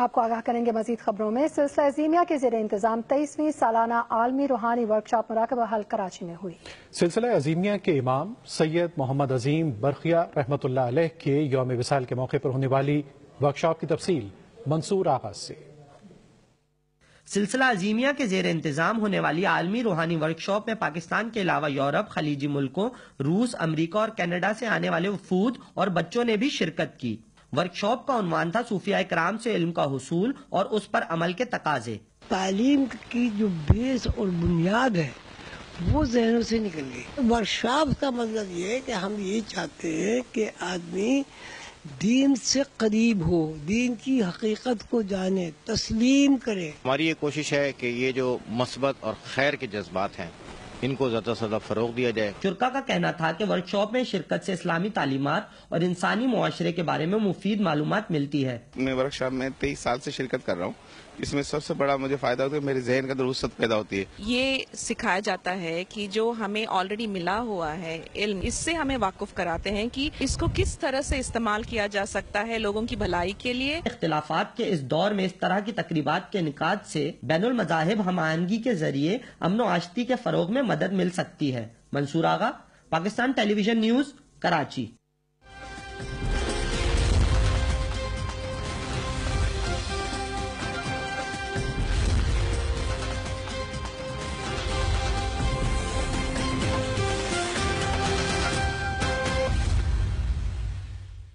आपको आगाह करेंगे मजीद खबरों में। सिलसिला अजीमिया के जेर इंतज़ाम तेईसवीं सालाना आलमी रूहानी वर्कशॉप मुराकबा हल कराची में हुई। सिलसिला अजीमिया के इमाम सैयद मोहम्मद अजीम बरखिया अलैह के योम विसाल के मौके पर होने वाली वर्कशॉप की तफसील मंसूर आगाज़ से। सिलसिला अजीमिया के जेर इंतज़ाम होने वाली आलमी रूहानी वर्कशॉप में पाकिस्तान के अलावा यूरोप खलीजी मुल्कों रूस अमरीका और कनाडा से आने वाले वफूद और बच्चों ने भी शिरकत की। वर्कशॉप का उन्वान था सूफिया कराम से इल्म का हसूल और उस पर अमल के तकाजे। तालीम की जो बेस और बुनियाद है वो जहनों से निकल गई। वर्कशॉप का मतलब ये है कि हम ये चाहते हैं कि आदमी दीन से करीब हो दीन की हकीकत को जाने तस्लीम करे। हमारी ये कोशिश है कि ये जो मस्बत और खैर के जज्बात हैं इनको ज़्यादा से ज़्यादा फरोग दिया जाए। चुरका का कहना था कि वर्कशॉप में शिरकत से इस्लामी तालीमत और इंसानी मुआशरे के बारे में मुफीद मालूम मिलती है। मैं वर्कशॉप में तेईस साल से शिरकत कर रहा हूँ। इसमें सबसे बड़ा मुझे फ़ायदा होता है मेरे जहन के अंदर वसत पैदा होती है। ये सिखाया जाता है कि जो हमें ऑलरेडी मिला हुआ है इल्म इससे हमें वाकुफ कराते हैं कि इसको किस तरह से इस्तेमाल किया जा सकता है लोगों की भलाई के लिए। इख्तलाफात के इस दौर में इस तरह की तकरीबात के निकात से बैन मजाहिब हमायनगी के ज़रिए अमन आश्ती के फरोग में मदद मिल सकती है। Mansoor Agha Pakistan television news Karachi.